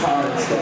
cards.